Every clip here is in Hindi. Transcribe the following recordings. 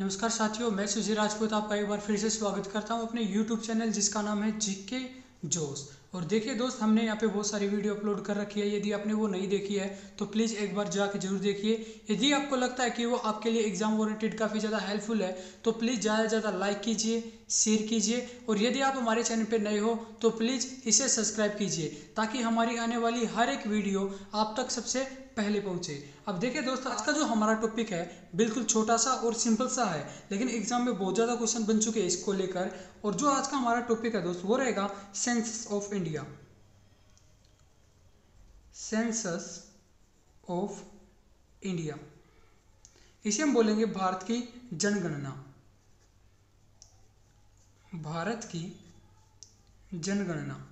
नमस्कार साथियों, मैं सुजी राजपूत आपका एक बार फिर से स्वागत करता हूँ अपने YouTube चैनल जिसका नाम है जीके जोश और देखिए दोस्त, हमने यहाँ पे बहुत सारी वीडियो अपलोड कर रखी है। यदि आपने वो नहीं देखी है तो प्लीज़ एक बार जाके ज़रूर देखिए। यदि आपको लगता है कि वो आपके लिए एग्ज़ाम ओरिएंटेड काफ़ी ज़्यादा हेल्पफुल है तो प्लीज़ ज़्यादा से ज़्यादा लाइक कीजिए शेयर कीजिए। और यदि आप हमारे चैनल पर नए हो तो प्लीज़ इसे सब्सक्राइब कीजिए, ताकि हमारी आने वाली हर एक वीडियो आप तक सबसे पहले पहुँचे। अब देखिए दोस्तों, आज का जो हमारा टॉपिक है, बिल्कुल छोटा सा और सिंपल सा है, लेकिन एग्ज़ाम में बहुत ज़्यादा क्वेश्चन बन चुके हैं इसको लेकर। और जो आज का हमारा टॉपिक है दोस्त, वो रहेगा census of India census of India इसे हम बोलेंगे भारत की जनगणना। भारत की जनगणना।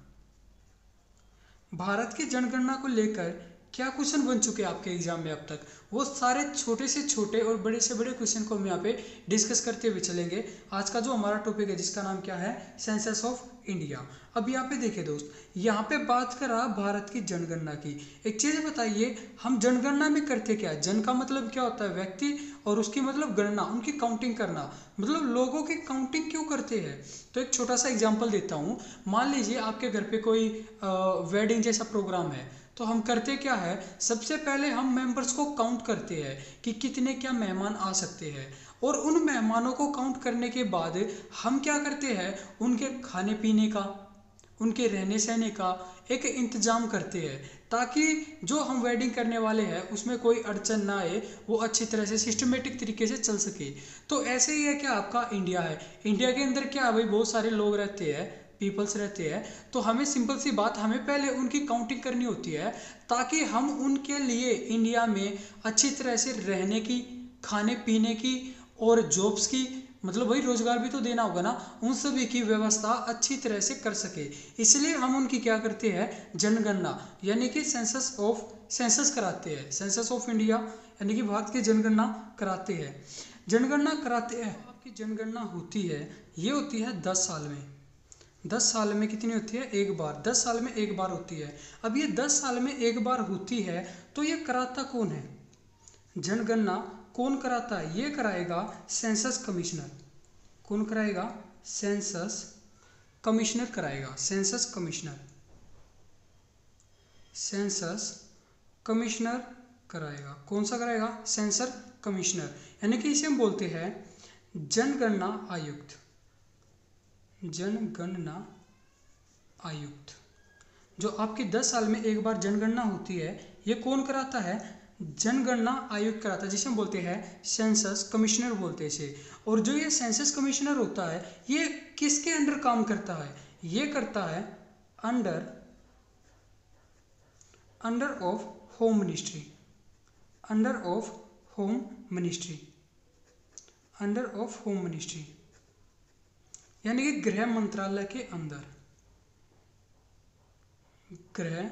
भारत की जनगणना को लेकर क्या क्वेश्चन बन चुके हैं आपके एग्ज़ाम में अब तक? वो सारे छोटे से छोटे और बड़े से बड़े क्वेश्चन को हम यहाँ पे डिस्कस करते हुए चलेंगे। आज का जो हमारा टॉपिक है, जिसका नाम क्या है? सेंसस ऑफ़ इंडिया अब यहाँ पे देखिए दोस्त, यहाँ पे बात करा भारत की जनगणना की। एक चीज़ बताइए, हम जनगणना में करते क्या जन का मतलब क्या होता है? व्यक्ति और उसकी मतलब गणना, उनकी काउंटिंग करना। मतलब लोगों की काउंटिंग क्यों करते हैं? तो एक छोटा सा एग्ज़ाम्पल देता हूँ। मान लीजिए आपके घर पे कोई वेडिंग जैसा प्रोग्राम है। तो हम करते क्या है? सबसे पहले हम मेंबर्स को काउंट करते हैं कि कितने क्या मेहमान आ सकते हैं। और उन मेहमानों को काउंट करने के बाद हम क्या करते हैं? उनके खाने पीने का, उनके रहने सहने का एक इंतज़ाम करते हैं। ताकि जो हम वेडिंग करने वाले हैं, उसमें कोई अड़चन ना आए, वो अच्छी तरह से सिस्टमेटिक तरीके से चल सके। तो ऐसे ही है कि आपका इंडिया है। इंडिया के अंदर क्या भाई, बहुत सारे लोग रहते हैं। पीपल्स रहते हैं तो हमें सिंपल सी बात, हमें पहले उनकी काउंटिंग करनी होती है, ताकि हम उनके लिए इंडिया में अच्छी तरह से रहने की, खाने पीने की और जॉब्स की मतलब वही रोज़गार भी तो देना होगा ना, उन सभी की व्यवस्था अच्छी तरह से कर सके। इसलिए हम उनकी क्या करते हैं, जनगणना, यानी कि सेंसस ऑफ़ सेंसस कराते हैं सेंसस ऑफ़ इंडिया यानी कि भारत की जनगणना कराते हैं। जनगणना कराते हैं, आपकी जनगणना होती है, ये होती है दस साल में। दस साल में कितनी होती है? एक बार। दस साल में एक बार होती है। अब ये दस साल में एक बार होती है तो ये कराता कौन है? जनगणना कौन कराता है? ये कराएगा सेंसस कमिश्नर। कौन कराएगा? सेंसस कमिश्नर कराएगा। Census commissioner. सेंसस कमिश्नर कराएगा। कौन सा कराएगा? Census commissioner. यानी कि इसे हम बोलते हैं जनगणना आयुक्त। जनगणना आयुक्त। जो आपकी दस साल में एक बार जनगणना होती है, ये कौन कराता है? जनगणना आयुक्त कराता है, जिसे हम बोलते हैं सेंसस कमिश्नर बोलते हैं इसे। और जो ये सेंसस कमिश्नर होता है, ये किसके अंडर काम करता है? ये करता है under under of home ministry. Under of home ministry. Under of home ministry. यानी कि गृह मंत्रालय के अंदर। गृह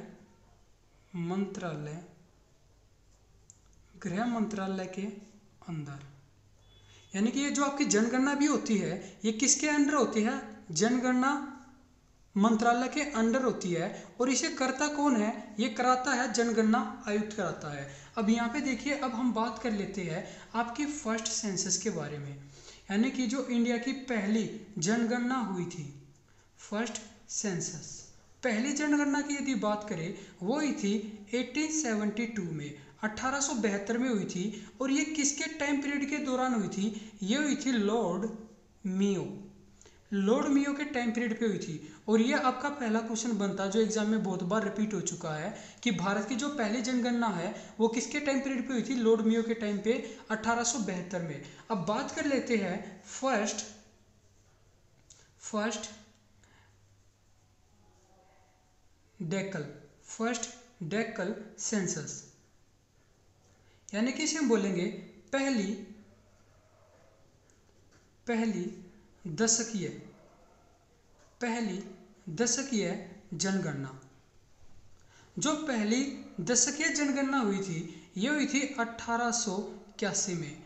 मंत्रालय गृह मंत्रालय के अंदर। यानी कि ये जो आपकी जनगणना भी होती है, ये किसके अंडर होती है? जनगणना मंत्रालय के अंडर होती है। और इसे करता कौन है? ये कराता है, जनगणना आयुक्त कराता है। अब यहाँ पे देखिए, अब हम बात कर लेते हैं आपके फ़र्स्ट सेंसस के बारे में। यानी कि जो इंडिया की पहली जनगणना हुई थी फ़र्स्ट सेंसस पहली जनगणना की यदि बात करें, वो ही थी 1872 में, अठारह सौ बहत्तर में हुई थी, और ये किसके टाइम पीरियड के दौरान हुई थी? ये हुई थी लॉर्ड मियो लॉर्ड मियो के टाइम पीरियड पे हुई थी। और ये आपका पहला क्वेश्चन बनता है जो एग्ज़ाम में बहुत बार रिपीट हो चुका है कि भारत की जो पहली जनगणना है, वो किसके टाइम पीरियड पे हुई थी? लॉर्ड मियो के टाइम पे अठारह में। अब बात कर लेते हैं first first decadal first decadal census यानी कि इसे हम बोलेंगे पहली पहली दशकीय पहली दशकीय जनगणना। जो पहली दशकीय जनगणना हुई थी, ये हुई थी अट्ठारह में।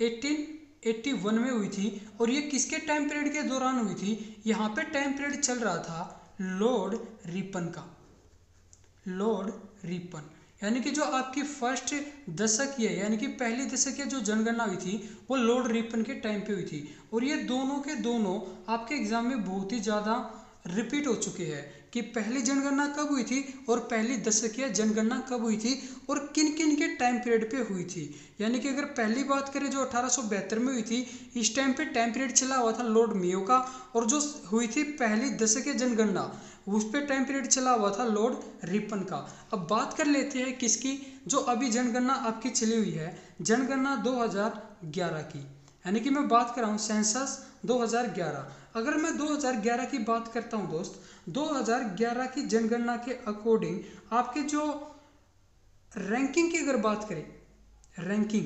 1881 में हुई थी और ये किसके टाइम पीरियड के दौरान हुई थी? यहाँ पे टाइम पीरियड चल रहा था लॉर्ड रिपन का। लॉर्ड रिपन यानी कि जो आपकी फ़र्स्ट दशक है यानी कि पहली दशक जो जनगणना हुई थी, वो लॉर्ड रिपन के टाइम पे हुई थी। और ये दोनों के दोनों आपके एग्ज़ाम में बहुत ही ज़्यादा रिपीट हो चुके हैं कि पहली जनगणना कब हुई थी और पहली दशकीय जनगणना कब हुई थी और किन किन के टाइम पीरियड पे हुई थी। यानी कि अगर पहली बात करें जो अठारह में हुई थी, इस टाइम पे टाइम पीरियड चला हुआ था लॉर्ड मियो का और जो हुई थी पहली दशकीय जनगणना उस पर टाइम पीरियड चला हुआ था लॉर्ड रिपन का। अब बात कर लेते हैं किसकी, जो अभी जनगणना आपकी चली हुई है, जनगणना 2011 की। यानी कि मैं बात कर रहा हूँ सेंसस 2011 अगर मैं 2011 की बात करता हूँ दोस्त 2011 की जनगणना के अकॉर्डिंग आपके जो रैंकिंग की अगर बात करें रैंकिंग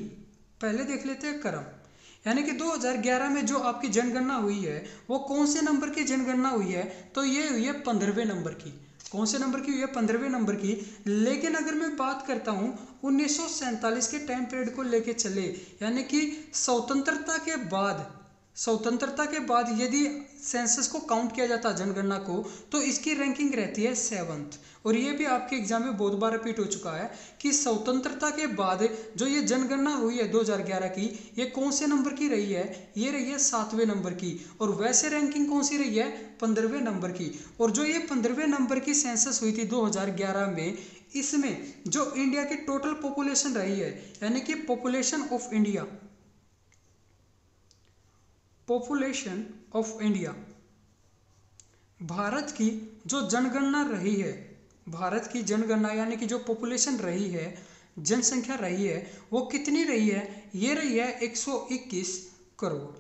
पहले देख लेते हैं क्रम यानी कि 2011 में जो आपकी जनगणना हुई है, वो कौन से नंबर की जनगणना हुई है? तो ये हुई है पंद्रहवें नंबर की। कौन से नंबर की हुई है? पंद्रहवें नंबर की। लेकिन अगर मैं बात करता हूँ, उन्नीस सौ सैंतालीस के टाइम पीरियड को लेके चले, यानी कि स्वतंत्रता के बाद स्वतंत्रता के बाद यदि सेंसस को काउंट किया जाता है जनगणना को तो इसकी रैंकिंग रहती है सेवंथ और ये भी आपके एग्ज़ाम में बहुत बार रिपीट हो चुका है कि स्वतंत्रता के बाद जो ये जनगणना हुई है 2011 की, ये कौन से नंबर की रही है? ये रही है सातवें नंबर की। और वैसे रैंकिंग कौन सी रही है? पंद्रहवें नंबर की। और जो ये पंद्रहवें नंबर की सेंसस हुई थी 2011 में, इसमें जो इंडिया की टोटल पॉपुलेशन रही है, यानी कि population of India population of India Bharat की जो जनगणना रही है, भारत की जनगणना यानी कि जो पॉपुलेशन रही है, जनसंख्या रही है, वो कितनी रही है? ये रही है 121 करोड़।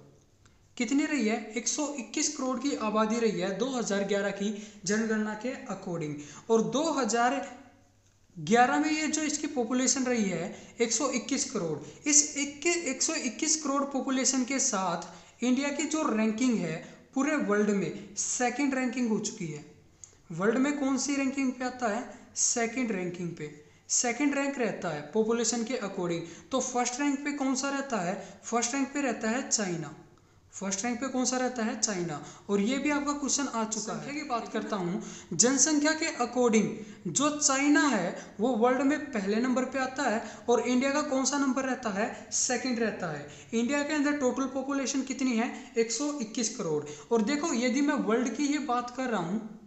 कितनी रही है? 121 करोड़ की आबादी रही है 2011 की जनगणना के अकॉर्डिंग और 2011 में ये जो इसकी पॉपुलेशन रही है 121 करोड़ इस 121 करोड़ पॉपुलेशन के साथ इंडिया की जो रैंकिंग है, पूरे वर्ल्ड में सेकंड रैंकिंग हो चुकी है. वर्ल्ड में कौन सी रैंकिंग पे आता है? सेकंड रैंकिंग पे. सेकंड रैंक रहता है पॉपुलेशन के अकॉर्डिंग तो फ़र्स्ट रैंक पे कौन सा रहता है? फ़र्स्ट रैंक पे रहता है चाइना फ़र्स्ट रैंक पे कौन सा रहता है? चाइना। और ये भी आपका क्वेश्चन आ चुका है। की बात करता हूँ। जनसंख्या के अकॉर्डिंग जो चाइना है वो वर्ल्ड में पहले नंबर पे आता है और इंडिया का कौन सा नंबर रहता है? सेकंड रहता है। इंडिया के अंदर टोटल पॉपुलेशन कितनी है? 121 करोड़। और देखो यदि मैं वर्ल्ड की ही बात कर रहा हूँ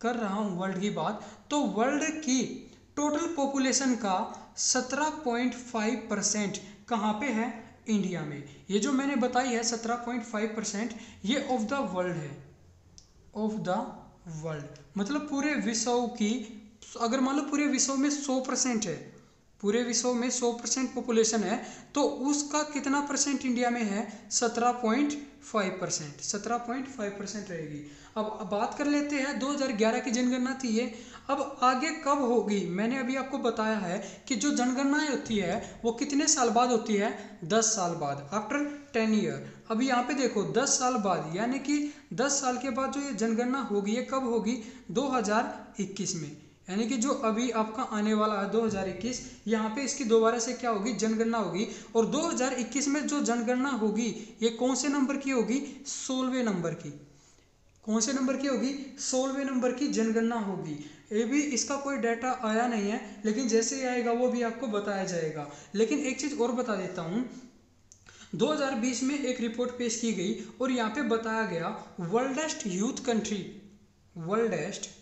कर रहा हूँ वर्ल्ड की बात तो वर्ल्ड की टोटल पॉपुलेशन का 17.5 परसेंट कहाँ पे है? इंडिया में। ये जो मैंने बताई है, सत्रह पॉइंट फाइव परसेंट, ये ऑफ़ द वर्ल्ड है। ऑफ़ द वर्ल्ड मतलब पूरे विश्व की, अगर मान लो पूरे विश्व में सौ परसेंट है, पूरे विश्व में सौ परसेंट पॉपुलेशन है तो उसका कितना परसेंट इंडिया में है? सत्रह पॉइंट फाइव परसेंट, सत्रह पॉइंट फाइव परसेंट रहेगी। अब बात कर लेते हैं 2011 की जनगणना थी ये। अब आगे कब होगी? मैंने अभी आपको बताया है कि जो जनगणनाएँ होती है, वो कितने साल बाद होती है? दस साल बाद, आफ्टर टेन ईयर। अभी यहाँ पे देखो, दस साल बाद, यानी कि दस साल के बाद जो ये जनगणना होगी, ये कब होगी? 2021 में। यानी कि जो अभी आपका आने वाला है 2021 यहाँ पे इसकी दोबारा से क्या होगी? जनगणना होगी। और 2021 में जो जनगणना होगी, ये कौन से नंबर की होगी? सोलहवें नंबर की। कौन से नंबर की होगी? सोलहवें नंबर की जनगणना होगी। ये भी इसका कोई डाटा आया नहीं है, लेकिन जैसे ही आएगा, वो भी आपको बताया जाएगा। लेकिन एक चीज़ और बता देता हूँ। 2020 में एक रिपोर्ट पेश की गई, और यहाँ पे बताया गया, वर्ल्डेस्ट youth country, वर्ल्डेस्ट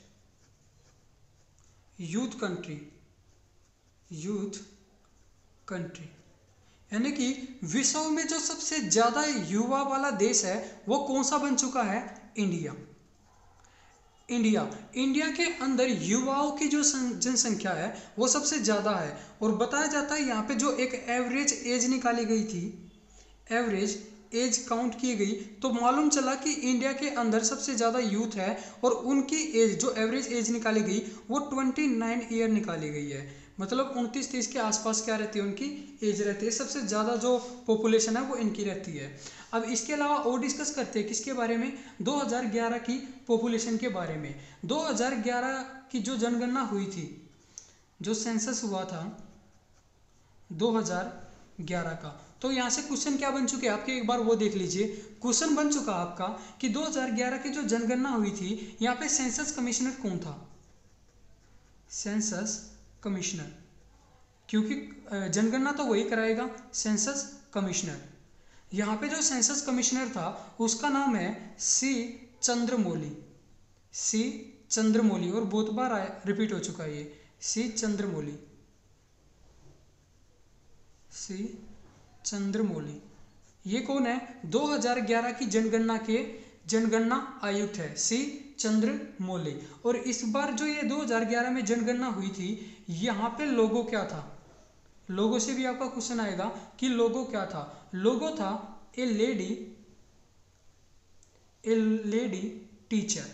youth country youth country. यानी कि विश्व में जो सबसे ज़्यादा युवा वाला देश है, वो कौन सा बन चुका है? इंडिया। इंडिया। इंडिया के अंदर युवाओं की जो जनसंख्या है, वो सबसे ज़्यादा है। और बताया जाता है, यहाँ पे जो एक एवरेज एज निकाली गई थी, एवरेज एज काउंट की गई तो मालूम चला कि इंडिया के अंदर सबसे ज़्यादा यूथ है और उनकी एज, जो एवरेज एज निकाली गई, वो ट्वेंटी नाइन ईयर निकाली गई है। मतलब उनतीस तीस के आसपास क्या रहती है, उनकी एज रहती है। सबसे ज़्यादा जो पॉपुलेशन है, वो इनकी रहती है। अब इसके अलावा और डिस्कस करते हैं किसके बारे में? 2011 की पॉपुलेशन के बारे में। 2011 की जो जनगणना हुई थी, जो सेंसस हुआ था 2011 का। तो यहाँ से क्वेश्चन क्या बन चुके आपके एक बार वो देख लीजिए। क्वेश्चन बन चुका आपका कि 2011 की जो जनगणना हुई थी, यहाँ पे सेंसस कमिश्नर कौन था? सेंसस कमिश्नर क्योंकि जनगणना तो वही कराएगा सेंसस कमिश्नर यहाँ पे जो सेंसस कमिश्नर था, उसका नाम है सी चंद्रमौली। सी चंद्रमौली, और बहुत बार रिपीट हो चुका है ये। सी चंद्रमौली। सी चंद्रमौली। ये कौन है? 2011 की जनगणना के जनगणना आयुक्त है, सी चंद्र मोले और इस बार जो ये 2011 में जनगणना हुई थी, यहाँ पे लोगो क्या था? लोगों से भी आपका क्वेश्चन आएगा कि लोगो क्या था? लोगो था a lady a lady teacher,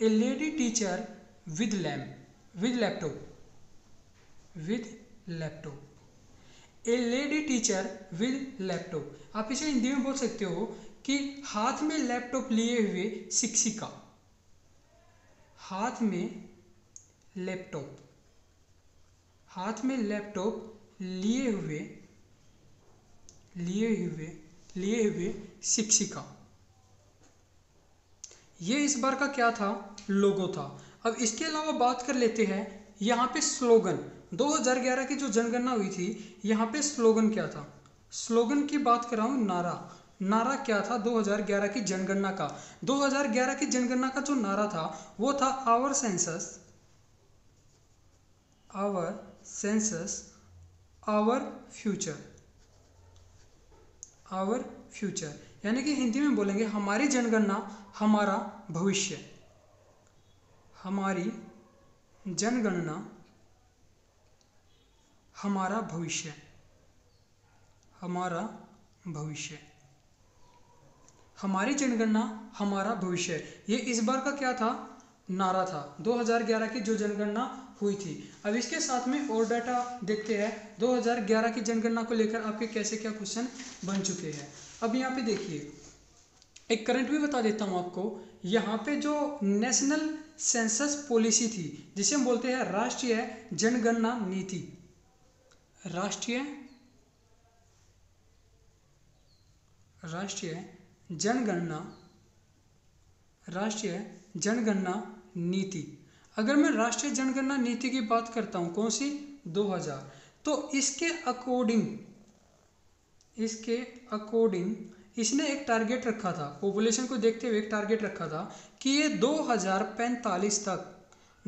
a lady teacher with lamp with laptop with laptop. A lady teacher with laptop आप इसे हिंदी में बोल सकते हो कि हाथ में लैपटॉप लिए हुए शिक्षिका। हाथ में लैपटॉप हाथ में लैपटॉप लिए हुए लिए हुए लिए हुए शिक्षिका। ये इस बार का क्या था? लोगो था। अब इसके अलावा बात कर लेते हैं यहाँ पे स्लोगन 2011 की जो जनगणना हुई थी, यहाँ पे स्लोगन क्या था? स्लोगन की बात कर रहा हूँ, नारा। नारा क्या था 2011 की जनगणना का? 2011 की जनगणना का जो नारा था, वो था our census our census our future our future यानी कि हिंदी में बोलेंगे, हमारी जनगणना, हमारा भविष्य। हमारी जनगणना हमारा भविष्य। हमारा भविष्य। हमारी जनगणना हमारा भविष्य। ये इस बार का क्या था? नारा था। 2011 की जो जनगणना हुई थी। अब इसके साथ में और डाटा देखते हैं। 2011 की जनगणना को लेकर आपके कैसे क्या क्वेश्चन बन चुके हैं? अब यहाँ पे देखिए। एक करंट भी बता देता हूँ आपको। यहाँ पे जो नेशनल सेंसस पॉलिसी थी, जिसे हम बोलते हैं राष्ट्रीय जनगणना नीति। राष्ट्रीय राष्ट्रीय जनगणना राष्ट्रीय जनगणना नीति। अगर मैं राष्ट्रीय जनगणना नीति की बात करता हूँ, कौन सी? 2000 तो इसके अकॉर्डिंग इसके अकॉर्डिंग इसने एक टारगेट रखा था। पॉपुलेशन को देखते हुए एक टारगेट रखा था कि ये 2045 तक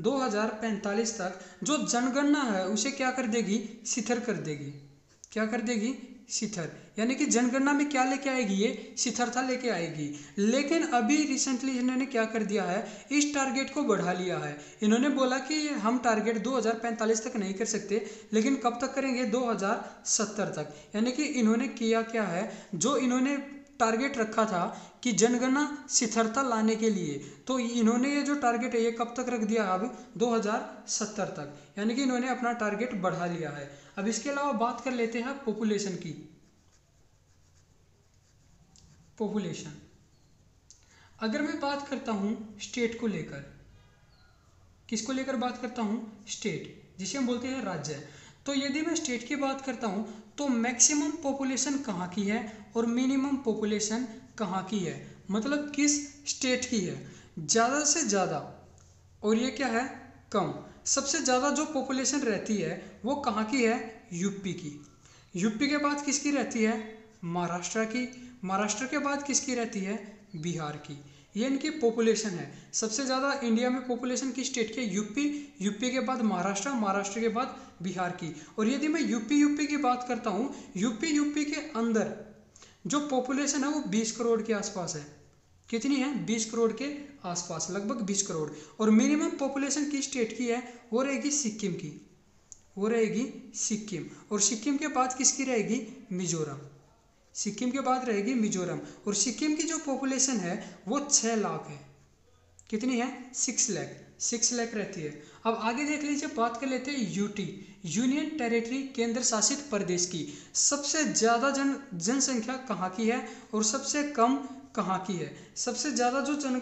2045 तक जो जनगणना है, उसे क्या कर देगी? शिथिर कर देगी। क्या कर देगी? शिथर यानी कि जनगणना में क्या लेके आएगी? ये शिथरता लेके आएगी। लेकिन अभी रिसेंटली इन्होंने क्या कर दिया है? इस टारगेट को बढ़ा लिया है। इन्होंने बोला कि हम टारगेट 2045 तक नहीं कर सकते, लेकिन कब तक करेंगे? 2070 तक। यानी कि इन्होंने किया क्या है? जो इन्होंने टारगेट रखा था कि जनगणना शिथिरता लाने के लिए। तो इन्होंने ये जो टारगेट है, ये कब तक रख दिया? अब 2070 तक। यानी कि इन्होंने अपना टारगेट बढ़ा लिया है। अब इसके अलावा बात कर लेते हैं पॉपुलेशन की। पॉपुलेशन अगर मैं बात करता हूँ स्टेट को लेकर, किसको लेकर बात करता हूँ? स्टेट जिसे हम बोलते हैं राज्य। तो यदि मैं स्टेट की बात करता हूँ तो मैक्सिमम पॉपुलेशन कहाँ की है और मिनिमम पॉपुलेशन कहाँ की है? मतलब किस स्टेट की है? ज़्यादा से ज़्यादा, और ये क्या है? कम। सबसे ज़्यादा जो पॉपुलेशन रहती है, वो कहाँ की है? यूपी की। यूपी के बाद किसकी रहती है? महाराष्ट्र की। महाराष्ट्र के बाद किसकी रहती है? बिहार की। ये इनकी पॉपुलेशन है। सबसे ज़्यादा इंडिया में पॉपुलेशन किस स्टेट की यूपी यूपी के बाद महाराष्ट्र। महाराष्ट्र के बाद बिहार की। और यदि मैं यूपी यूपी की बात करता हूँ, यूपी यूपी के अंदर जो पॉपुलेशन है वो बीस करोड़ के आसपास है। कितनी है? बीस करोड़ के आसपास, लगभग बीस करोड़। और मिनिमम पॉपुलेशन किस स्टेट की है? वो रहेगी सिक्किम की। वो रहेगी सिक्किम। और सिक्किम के बाद किसकी रहेगी? मिजोरम। सिक्किम के बाद रहेगी मिजोरम। और सिक्किम की जो पॉपुलेशन है, वो छः लाख है। कितनी है? सिक्स लैख। सिक्स लैख रहती है। अब आगे देख लीजिए, बात कर लेते हैं यूटी यूनियन टेरिटरी केंद्र शासित प्रदेश की। सबसे ज़्यादा जन, जनसंख्या कहाँ की है और सबसे कम कहाँ की है? सबसे ज़्यादा जो जन,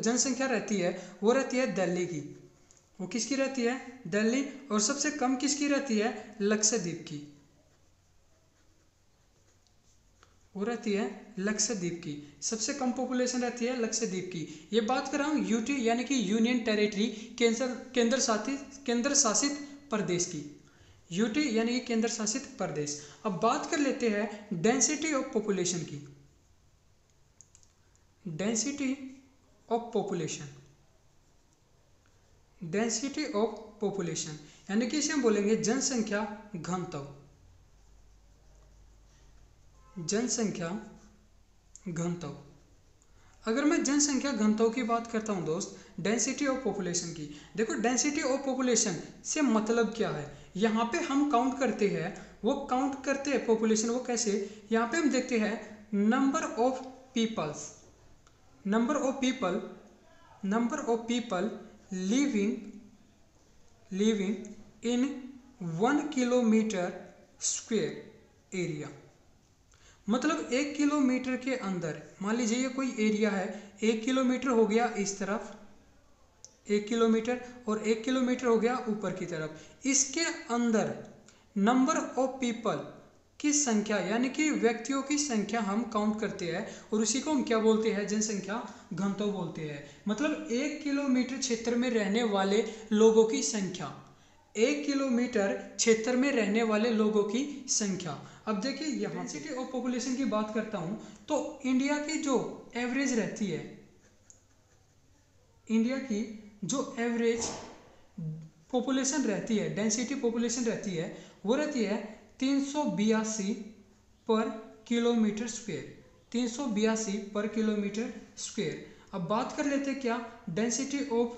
जनसंख्या रहती है, वो रहती है दिल्ली की। वो किसकी रहती है? दिल्ली। और सबसे कम किसकी रहती है? लक्षद्वीप की। वो रहती है लक्षद्वीप की। सबसे कम पॉपुलेशन रहती है लक्षद्वीप की। ये बात कर रहा हूँ यूटी यानी कि यूनियन टेरिटरी केंद्र केंद्र शासित केंद्र शासित प्रदेश की। यूटी यानी कि केंद्र शासित प्रदेश। अब बात कर लेते हैं डेंसिटी ऑफ़ पॉपुलेशन की। Density of population density of population यानी कि इसे हम बोलेंगे जनसंख्या घनत्व। जनसंख्या घनत्व। अगर मैं जनसंख्या घनत्व की बात करता हूँ, दोस्त डेंसिटी ऑफ़ पॉपुलेशन की, देखो डेंसिटी ऑफ़ पॉपुलेशन से मतलब क्या है? यहाँ पे हम काउंट करते हैं, वो काउंट करते हैं पॉपुलेशन वो कैसे? यहाँ पे हम देखते हैं number of peoples number of people number of people living living in one kilometre square area मतलब एक किलोमीटर के अंदर, मान लीजिए ये कोई एरिया है, एक किलोमीटर हो गया इस तरफ़, एक किलोमीटर और एक किलोमीटर हो गया ऊपर की तरफ़। इसके अंदर नंबर ऑफ़ पीपल की संख्या, यानी कि व्यक्तियों की संख्या हम काउंट करते हैं और उसी को हम क्या बोलते हैं? जनसंख्या घनत्व बोलते हैं। मतलब एक किलोमीटर क्षेत्र में रहने वाले लोगों की संख्या, एक किलोमीटर क्षेत्र में रहने वाले लोगों की संख्या। अब देखिए यहाँ सिटी ऑफ़ पॉपुलेशन की बात करता हूँ तो इंडिया की जो एवरेज रहती है इंडिया की जो एवरेज पॉपुलेशन रहती है डेंसिटी पॉपुलेशन रहती है, वो रहती है तीन पर किलोमीटर स्क्वेयर तीन पर किलोमीटर स्क्वेयर अब बात कर लेते हैं क्या? Density of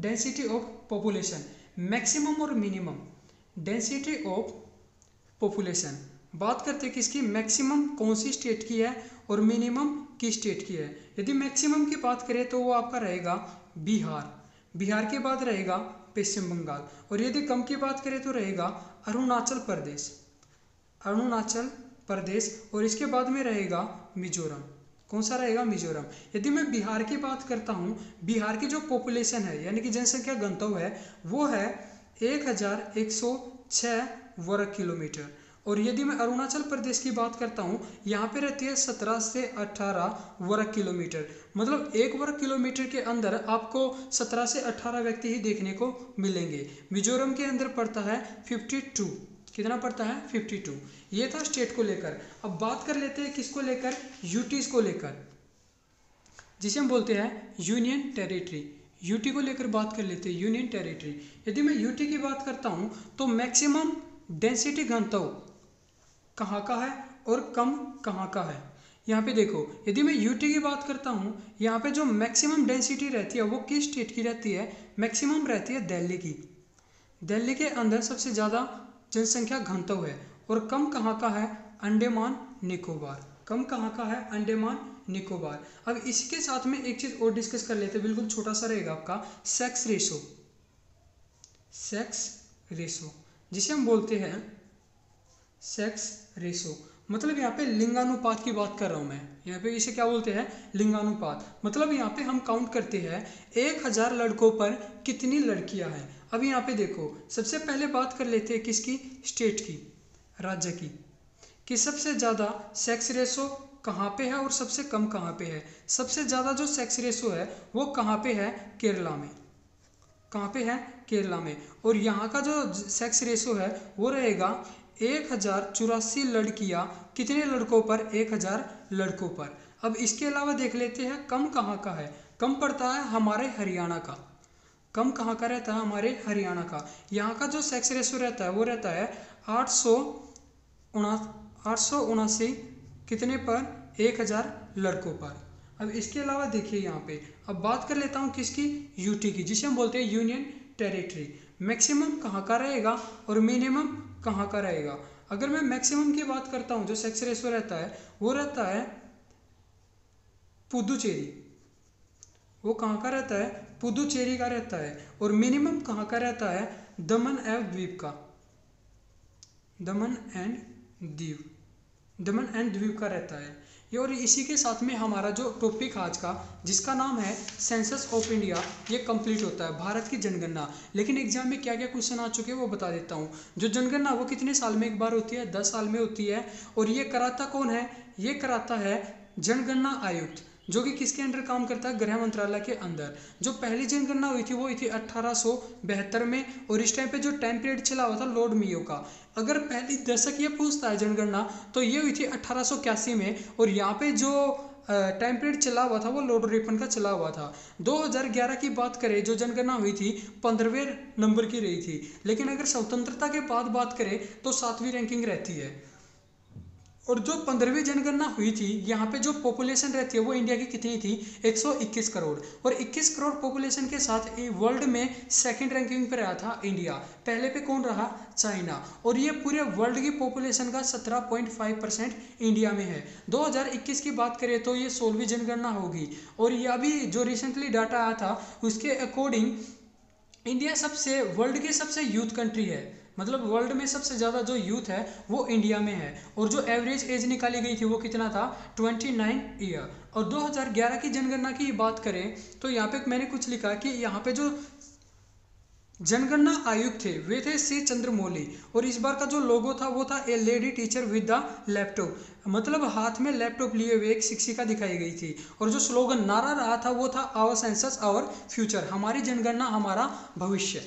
density of population maximum और मिनिमम डेंसिटी ऑफ़ पॉपुलेशन बात करते हैं किसकी मैक्सिमम कौन सी स्टेट की है और मिनिमम किस स्टेट की है। यदि मैक्सिमम की बात करें तो वो आपका रहेगा बिहार। बिहार के बाद रहेगा पश्चिम बंगाल और यदि कम की बात करें तो रहेगा अरुणाचल प्रदेश। अरुणाचल प्रदेश और इसके बाद में रहेगा मिजोरम। कौन सा रहेगा? मिजोरम। यदि मैं बिहार की बात करता हूँ, बिहार की जो पॉपुलेशन है, यानी कि जनसंख्या गंतव्य है, वो है एक हज़ार एक सौ छः वर्ग किलोमीटर। और यदि मैं अरुणाचल प्रदेश की बात करता हूँ, यहाँ पे रहती है सत्रह से अठारह वर्ग किलोमीटर। मतलब एक वर्ग किलोमीटर के अंदर आपको सत्रह से अठारह व्यक्ति ही देखने को मिलेंगे। मिजोरम के अंदर पड़ता है फिफ्टी टू कितना पड़ता है? फिफ्टी टू ये था स्टेट को लेकर। अब बात कर लेते हैं किसको लेकर? यूटीज को लेकर। जिसे हम बोलते हैं यूनियन टेरिटरी यूटी को लेकर बात कर लेते हैं यूनियन टेरिटरी यदि मैं यूटी की बात करता हूँ तो मैक्सिमम डेंसिटी घनत्व कहाँ का है और कम कहाँ का है? यहाँ पे देखो, यदि मैं यूटी की बात करता हूँ, यहाँ पे जो मैक्सिमम डेंसिटी रहती है, वो किस स्टेट की रहती है? मैक्सिमम रहती है दिल्ली की। दिल्ली के अंदर सबसे ज़्यादा जनसंख्या घनत्व है और कम कहाँ का है? अंडेमान निकोबार। कम कहाँ का है? अंडेमान निकोबार। अब इसी के साथ में एक चीज़ और डिस्कस कर लेते बिल्कुल छोटा सा रहेगा आपका सेक्स रेशो सेक्स रेशो जिसे हम बोलते हैं सेक्स रेशो मतलब यहाँ पे लिंगानुपात की बात कर रहा हूँ मैं। यहाँ पे इसे क्या बोलते हैं? लिंगानुपात। मतलब यहाँ पे हम काउंट करते हैं, एक हज़ार लड़कों पर कितनी लड़कियाँ हैं। अब यहाँ पे देखो, सबसे पहले बात कर लेते हैं किसकी? स्टेट की, राज्य की। कि सबसे ज़्यादा सेक्स रेशो कहाँ पे है और सबसे कम कहाँ पे है? सबसे ज़्यादा जो सेक्स रेशो है, वो कहाँ पे है? केरला में। कहाँ पे है? केरला में। और यहाँ का जो सेक्स रेशो है, वो रहेगा एक हज़ार चौरासी लड़कियाँ। कितने लड़कों पर? एक हज़ार लड़कों पर। अब इसके अलावा देख लेते हैं, कम कहाँ का है? कम पड़ता है हमारे हरियाणा का। कम कहाँ का रहता है? हमारे हरियाणा का। यहाँ का जो सेक्स रेशो रहता है, वो रहता है आठ सौ उना सौ उनासी कितने पर? एक हज़ार लड़कों पर। अब इसके अलावा देखिए यहाँ पे, अब बात कर लेता हूँ किसकी? यूटी की, जिसे हम बोलते हैं यूनियन टेरिटरी मैक्सिमम कहाँ का रहेगा और मिनिमम कहाँ का रहेगा? अगर मैं मैक्सिमम की बात करता हूँ, जो सेक्स रेशो रहता है, वो रहता है पुदुचेरी। वो कहाँ का रहता है? पुदुचेरी का रहता है। और मिनिमम कहाँ का रहता है? दमन एवं द्वीप का। दमन एंड दीव दमन एंड द्वीप का रहता है। और इसी के साथ में हमारा जो टॉपिक आज का, जिसका नाम है सेंसस ऑफ़ इंडिया ये कंप्लीट होता है, भारत की जनगणना। लेकिन एग्ज़ाम में क्या क्या क्वेश्चन आ चुके हैं वो बता देता हूँ। जो जनगणना, वो कितने साल में एक बार होती है? दस साल में होती है। और ये कराता कौन है? ये कराता है जनगणना आयुक्त। जो कि किसके अंडर काम करता है? गृह मंत्रालय के अंदर। जो पहली जनगणना हुई थी, वो हुई थी अठारह में, और इस टाइम पे जो टाइम पीरियड चला हुआ था लॉर्ड मियो का। अगर पहली दशक ये पूछता है जनगणना तो ये हुई थी अठारह में, और यहाँ पे जो टाइम पीरियड चला हुआ था, वो लॉर्ड रिपन का चला हुआ था। 2011 की बात करें, जो जनगणना हुई थी, पंद्रहवें नंबर की रही थी। लेकिन अगर स्वतंत्रता के बाद बात करें तो सातवीं रैंकिंग रहती है। और जो पंद्रहवीं जनगणना हुई थी, यहाँ पे जो पॉपुलेशन रहती है, वो इंडिया की कितनी थी? 121 करोड़। और 21 करोड़ पॉपुलेशन के साथ वर्ल्ड में सेकंड रैंकिंग पर रहा था इंडिया पहले पे कौन रहा? चाइना और ये पूरे वर्ल्ड की पॉपुलेशन का 17.5 परसेंट इंडिया में है। 2021 की बात करें तो ये सोलहवीं जनगणना होगी। और यह अभी जो रिसेंटली डाटा आया था, उसके अकॉर्डिंग इंडिया सबसे वर्ल्ड की सबसे यूथ कंट्री है। मतलब वर्ल्ड में सबसे ज़्यादा जो यूथ है, वो इंडिया में है। और जो एवरेज एज निकाली गई थी, वो कितना था? 29 ईयर और 2011 की जनगणना की बात करें तो यहाँ पे मैंने कुछ लिखा कि यहाँ पे जो जनगणना आयुक्त थे, वे थे सी चंद्रमौली। और इस बार का जो लोगो था, वो था a lady teacher with the laptop मतलब हाथ में लैपटॉप लिए हुए एक शिक्षिका दिखाई गई थी। और जो स्लोगन नारा रहा था, वो था आवर सेंसस आवर फ्यूचर हमारी जनगणना, हमारा भविष्य।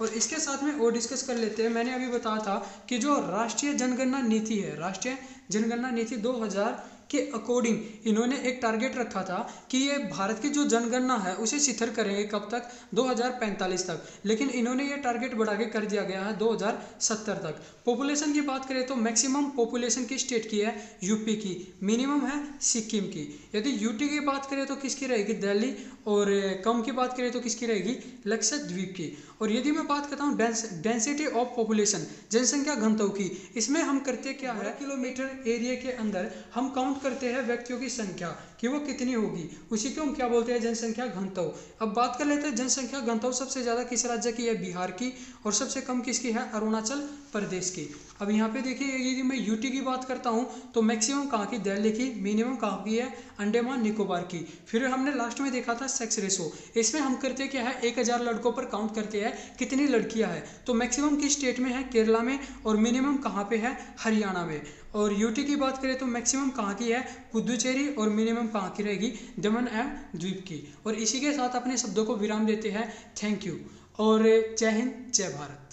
और इसके साथ में और डिस्कस कर लेते हैं। मैंने अभी बताया था कि जो राष्ट्रीय जनगणना नीति है, राष्ट्रीय जनगणना नीति 2000 के अकॉर्डिंग इन्होंने एक टारगेट रखा था कि ये भारत की जो जनगणना है, उसे शिथिर करेंगे कब तक? 2045 तक। लेकिन इन्होंने ये टारगेट बढ़ा के कर दिया गया है 2070 तक। पॉपुलेशन की बात करें तो मैक्सिमम पॉपुलेशन की स्टेट की है? यूपी की। मिनिमम है सिक्किम की। यदि यूटी की बात करें तो किसकी रहेगी? दिल्ली। और कम की बात करें तो किसकी रहेगी? लक्षद्वीप की। और यदि मैं बात करता हूँ डेंसिटी ऑफ़ पॉपुलेशन जनसंख्या घनत्व की, इसमें हम करते क्या है? किलोमीटर एरिया के अंदर हम काउंट करते हैं व्यक्तियों की संख्या, कि वो कितनी होगी। उसी को हम क्या बोलते हैं? जनसंख्या घनत्व। अब बात कर लेते हैं जनसंख्या घनत्व सबसे ज़्यादा किस राज्य की है? बिहार की, और सबसे कम किसकी है? अरुणाचल प्रदेश की। अब यहाँ पे देखिए यदि मैं यूटी की बात करता हूँ तो मैक्सिमम कहाँ की? दिल्ली की। मिनिमम कहाँ की है? अंडेमान, निकोबार की। फिर हमने लास्ट में देखा था सेक्स रेशो इसमें हम करते क्या है? एक हज़ार लड़कों पर काउंट करते हैं, कितनी लड़कियाँ हैं। तो मैक्सिमम किस स्टेट में है? केरला में। और मिनिमम कहाँ पे है? हरियाणा में। और यूटी की बात करें तो मैक्सिमम कहाँ की है? पुदुचेरी और मिनिमम कहाँ की रहेगी? दमन एवं द्वीप की। और इसी के साथ अपने शब्दों को विराम देते हैं। थैंक यू और जय हिंद, जय भारत।